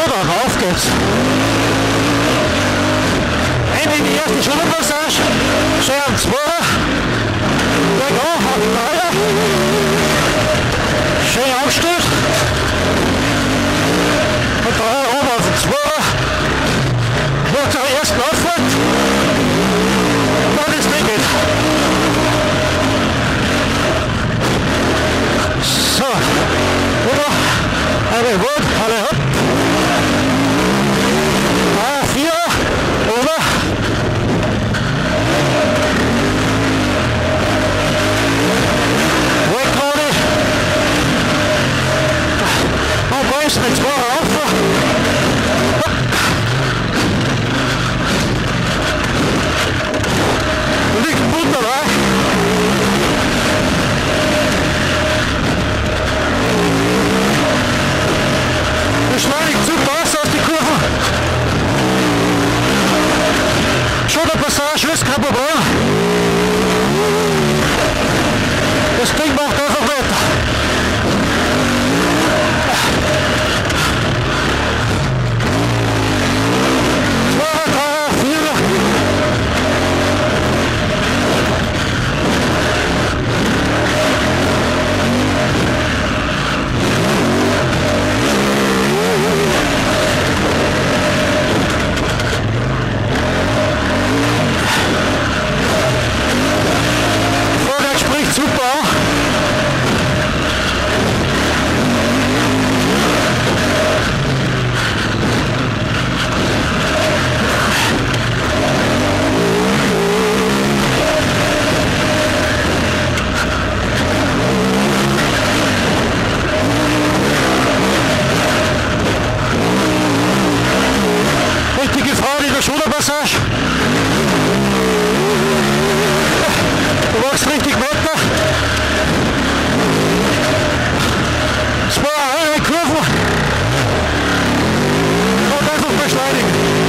So, dann auf geht's. Ende in die erste Schulterpassage. Schön zwei. Bergauf auf die Reihe. Schön Aufstieg. Und drei oben auf den zwei. Macht der ersten Auffahrt. Zwei auf. Liegt wunderbar. Beschleunigt super aus aus die Kurve. Schulterpassage ist kein. Das Ding macht einfach Der Schulterpassage. Du machst richtig weiter. Zwei, eine Kurve. Und einfach beschleunigen.